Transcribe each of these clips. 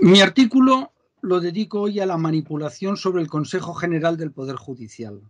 Mi artículo lo dedico hoy a la manipulación sobre el Consejo General del Poder Judicial.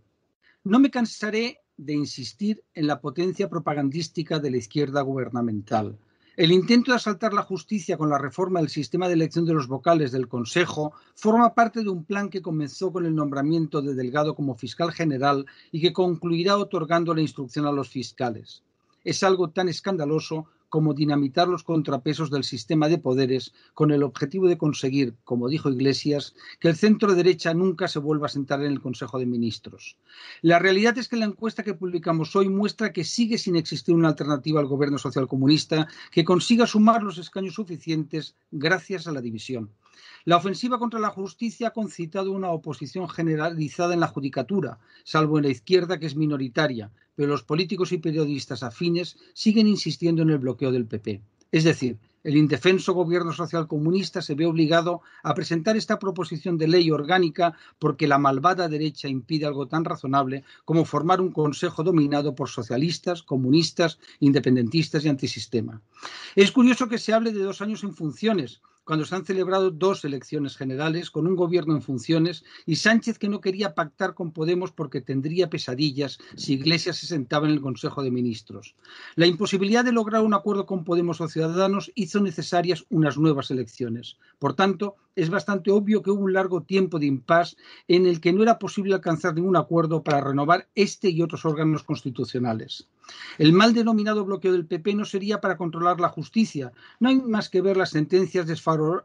No me cansaré de insistir en la potencia propagandística de la izquierda gubernamental. El intento de asaltar la justicia con la reforma del sistema de elección de los vocales del Consejo forma parte de un plan que comenzó con el nombramiento de Delgado como fiscal general y que concluirá otorgando la instrucción a los fiscales. Es algo tan escandaloso como dinamitar los contrapesos del sistema de poderes con el objetivo de conseguir, como dijo Iglesias, que el centro derecha nunca se vuelva a sentar en el Consejo de Ministros. La realidad es que la encuesta que publicamos hoy muestra que sigue sin existir una alternativa al gobierno socialcomunista que consiga sumar los escaños suficientes gracias a la división. La ofensiva contra la justicia ha concitado una oposición generalizada en la judicatura, salvo en la izquierda que es minoritaria, pero los políticos y periodistas afines siguen insistiendo en el bloqueo del PP. Es decir, el indefenso gobierno social comunista se ve obligado a presentar esta proposición de ley orgánica porque la malvada derecha impide algo tan razonable como formar un consejo dominado por socialistas, comunistas, independentistas y antisistema. Es curioso que se hable de dos años en funciones, cuando se han celebrado dos elecciones generales con un gobierno en funciones y Sánchez que no quería pactar con Podemos porque tendría pesadillas si Iglesias se sentaba en el Consejo de Ministros. La imposibilidad de lograr un acuerdo con Podemos o Ciudadanos hizo necesarias unas nuevas elecciones. Por tanto, es bastante obvio que hubo un largo tiempo de impasse en el que no era posible alcanzar ningún acuerdo para renovar este y otros órganos constitucionales. El mal denominado bloqueo del PP no sería para controlar la justicia, no hay más que ver las sentencias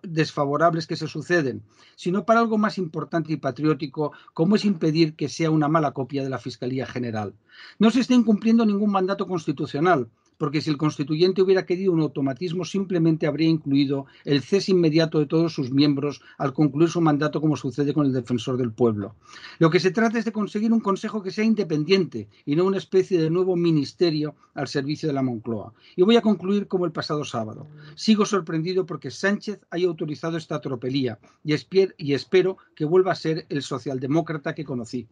desfavorables que se suceden, sino para algo más importante y patriótico, como es impedir que sea una mala copia de la Fiscalía General. No se está incumpliendo ningún mandato constitucional, porque si el constituyente hubiera querido un automatismo, simplemente habría incluido el cese inmediato de todos sus miembros al concluir su mandato, como sucede con el defensor del pueblo. Lo que se trata es de conseguir un consejo que sea independiente y no una especie de nuevo ministerio al servicio de la Moncloa. Y voy a concluir como el pasado sábado. Sigo sorprendido porque Sánchez haya autorizado esta tropelía y, espero que vuelva a ser el socialdemócrata que conocí.